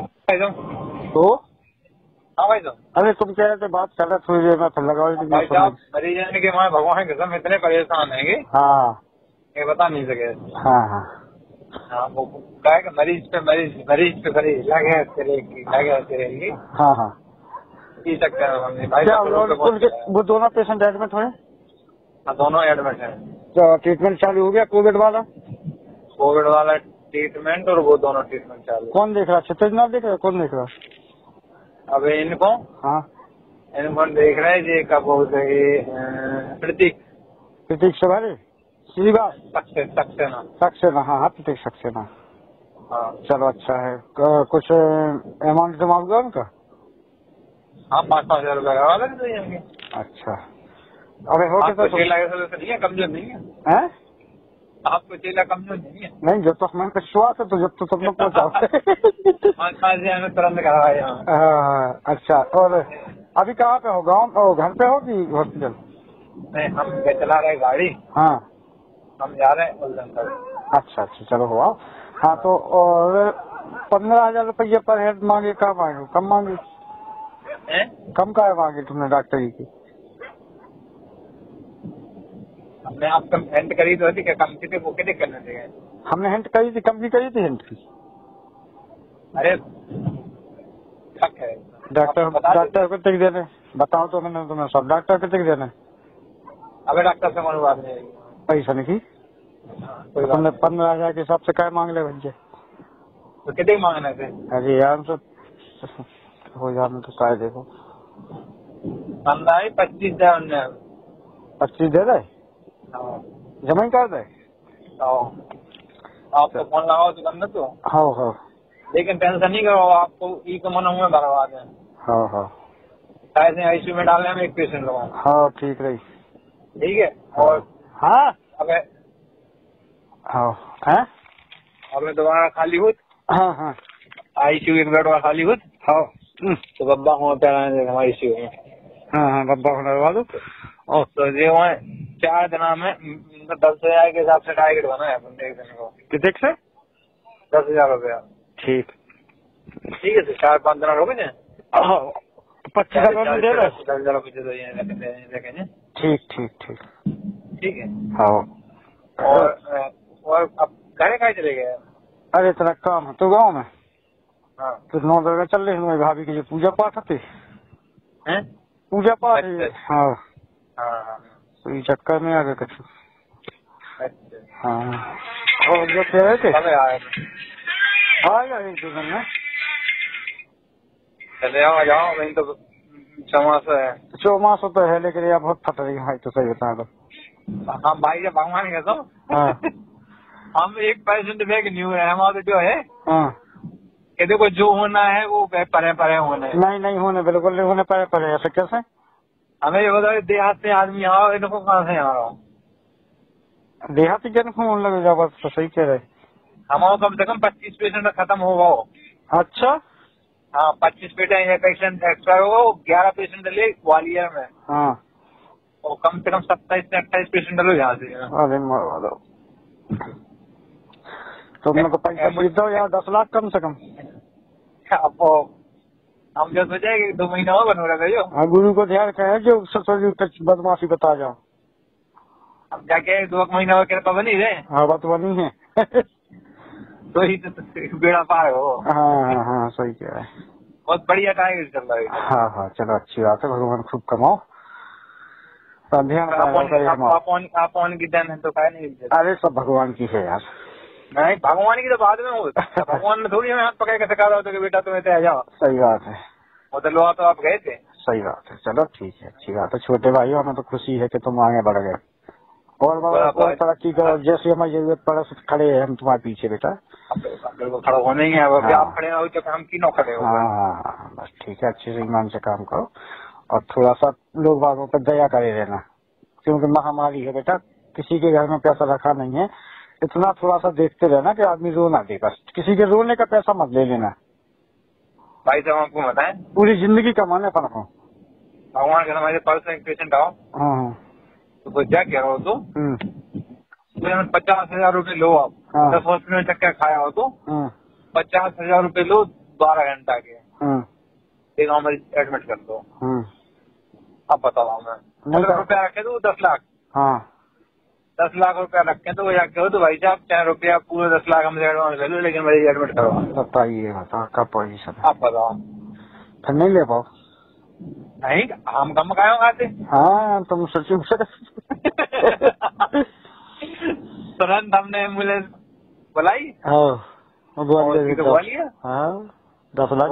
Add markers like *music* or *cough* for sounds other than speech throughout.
भाई साहब तो? हाँ भाई साहब अरे तुम कह रहे थे बात कर रहे थोड़ी देर में फिर लगाओ लेकिन भाई मैं साहब समझ- मरीज़ जाने के हमारे भगवान कसम इतने परेशान हैं हाँ। ये बता नहीं सके। हाँ हाँ। हाँ वो क्या मरीज़ पे मरीज़ मरीज़ पे मरीज़ लगे रहेगी लगे रहेगी हाँ हाँ। इस चक्कर में हमने भाई क्या साहब वो- दोनों पेशेंट एडमिट हुए? हाँ, दोनों एडमिट हैं। तो ट्रीटमेंट चालू हो गया कोविड वाला? कोविड वाला ट्रीटमेंट और वो दोनों ट्रीटमेंट चालू कौन देख रहा? क्षितिजनाथ देख रहा कौन देख रहा? अब इनको? हाँ। इनको देख रहे हैं जी बोलते हैं ये, अ, प्रतीक प्रतीक सवारी श्रीवास? सक्सेना। सक्सेना हाँ हाँ प्रतीक सक्सेना। हाँ। चलो अच्छा है। कुछ अमाउंट जमा हुआ उनका? हाँ पाँच पाँच हज़ार रुपया करवा तो अच्छा। अरे हो गया छह लाख तो नहीं है कमज़ोर नहीं है। हैं? आपको छह लाख कमज़ोर नहीं है। नहीं जब तक मैं विश्वास है तो जब तक तुम लोग *laughs* पहुँचाओ पाँच पाँच हज़ार में तुरंत हाँ, अच्छा और अभी कहाँ पे हो? गाँव घर पे हो कि हॉस्पिटल? नहीं हम चला रहे गाड़ी। हाँ। हम जा रहे हैं अच्छा अच्छा चलो हो आओ हाँ तो और पंद्रह हज़ार रुपये पर हेड मांगे कहाँ मांगे कम मांगे? कम का मांगे तुमने डॉक्टर जी की? हमने आपको एंड करी तो थी क्या कम कितने वो कितने करने थे हमने हिंट करी थी कम की करी थी हिंट की? अरे है। डॉक्टर डॉक्टर को टिक देने। बताओ तो मैंने तुम्हें सब डॉक्टर को टिक देने। अबे डॉक्टर से कोई बात नहीं। पैसा नहीं की? बात तुमने पंद्रह हज़ार के हिसाब से क्या मांग ले भैया तो कितने मांगने थे? अरे यार तो हो जाने तो काय देखो। पंद्रह ही पच्चीस हज़ार पच्चीस दे रहे? हाँ, जमा ही दे। हाँ। आपको फ़ोन लगाओ तो करना तो हाँ। हाँ लेकिन टेंशन नहीं करो आपको ई को मन में भरवा दें। हाँ हाँ। ऐसे आईसीयू में डालने में एक पेशेंट लोगों। हाँ ठीक रही। ठीक है? और हाँ? अबे हाँ? हैं। अबे दोबारा खाली हुई हाँ हाँ। आईसीयू एक बेड खाली हुई हाँ। हम्म, तो बब्बा पैराने हमारे आईसीयू में। हाँ हाँ बब्बा होने वालों और तो ये वहाँ चार दिना में दस हज़ार के हिसाब से टारगेट बना है अपन एक दिन को। कितने से? दस हज़ार रुपया। ठीक। ठीक है चार पाँच दिन रुके जाए पच्चीस हज़ार दे दस हज़ार रुपये। ठीक ठीक ठीक। ठीक है। हाँ। और और अब घरे खाए चले गए? अरे तेरा काम है तो गाँव में। हाँ। तो नौ जगह चल रही हूँ भाभी की पूजा पाठ होती। हैं? पूजा पाठ अच्छा। हाँ। हाँ हाँ। तो ये चक्कर में आ गए कुछ अच्छा। हाँ। और जो कह रहे थे? आएगा एक दो दिन में। चले आओ आ जाओ वहीं तो चौमासा है। चौमास तो है लेकिन यार बहुत फट रही है तो सही बता दो। हम भाई जब भगवान के तो? हाँ। हम एक परसेंट फेक न्यू है हमारे जो है हाँ। कि देखो जो होना है वो परे परे होने। नहीं नहीं होने बिल्कुल नहीं होने पाए पड़े ऐसे कैसे? हमें ये बताओ देहात से आदमी आओ इनको कहाँ से आ रहा हूँ देहाती जन फ़ोन लगेगा बस तो सही कह रहे हमारा कम से कम पच्चीस पेशेंट खत्म होगा वो। अच्छा? हाँ पच्चीस पेशेंट एक्सपायर होगा ग्यारह पेशेंट ले ग्वालियर में। हाँ। और कम से कम सत्ताईस से अट्ठाईस पेशेंट लो यहाँ से। अरे मरवा दो तुम लोग को पैसा दो यार दस लाख कम से कम? अब हम जो सोचे कि दो महीना और बनू रहा जो हाँ गुरु को ध्यान कहे जो सरस्वती बदमाशी बता जाओ अब जाके दो महीना और कृपा बनी रहे हाँ बात बनी है तो ही तो बेड़ा पार हो हाँ हाँ हाँ सही कह रहे हैं। बहुत बढ़िया टाइम चल रहा है हाँ हाँ चलो अच्छी बात है भगवान खूब कमाओ तो ध्यान आप ऑन की देन है तो काय नहीं अरे सब भगवान की है यार नहीं भगवान की तो बाद में हो। भगवान ने थोड़ी हमें हाथ पकड़ के सिखा रहा होता कि बेटा तुम्हें आ जाओ। सही बात है। वो तो तो आप गए थे। सही बात है। चलो ठीक है अच्छी बात है। छोटे भाइयों हमें तो खुशी है कि तुम आगे बढ़ गए। और बाबा भाई। तरक्की करो। जैसे हमारी ज़रूरत पड़े सब खड़े हैं हम तुम्हारे पीछे बेटा। बिल्कुल खड़ा होने ही है। हाँ। आप खड़े हो तो हम क्यों खड़े हो हाँ हाँ हाँ बस ठीक है। अच्छे से ईमान से काम करो। और थोड़ा सा लोग बागों पर दया करे रहना। क्योंकि महामारी है बेटा। किसी के घर में पैसा रखा नहीं है। इतना थोड़ा सा देखते रहना कि आदमी रो ना दे बस। किसी के रोने का पैसा मत ले लेना। भाई साहब आपको बताए? पूरी ज़िंदगी कमाने पर हो। भगवान के हमारे पास एक पेशेंट आओ हाँ हाँ। तो क्या कह रहा हो तो? हम्म, पचास हज़ार रूपए लो आप। हाँ। दस हॉस्पिटल में चक्कर खाया हो तो? पचास हज़ार रूपए लो बारह घंटा के। एक में एडमिट कर दो अब बताओ मैं तो- रुपया रखे तो दस लाख। हाँ। दस लाख रुपया रखे तो वो जाके हो तो भाई साहब चाहे रुपया पूरे दस लाख हमसे एडवांस ले लो लेकिन मेरी एडमिट करवा बताइए बताओ क्या पोजीशन आप बताओ। फिर नहीं ले पाओ? नहीं हम कम खाए खाते हाँ तुम सचिव तुरंत हमने एंबुलेंस बुलाई। हाँ हाँ दस लाख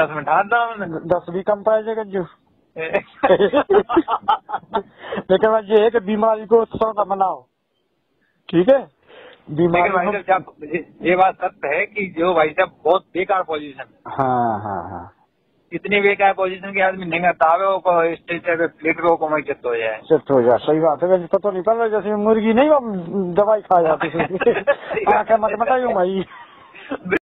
दस मिनट दस भी कम पाएगा जो। लेकिन बात ये है कि बीमारी को थोड़ा सा मनाओ। ठीक है? लेकिन भाई साहब ये- बात सत्य है कि जो भाई साहब बहुत बेकार पोजीशन है हाँ हाँ। हाँ इतनी बेकार पोजीशन के आदमी नहीं तावे को स्टेज पे प्लेट को को चित्त हो जाए। चित्त हो जाए। सही बात है जिसको तो नहीं पता जैसे मुर्गी नहीं वो दवाई खा जाती। *laughs* आँखें मटमटाई हूँ भाई। *laughs*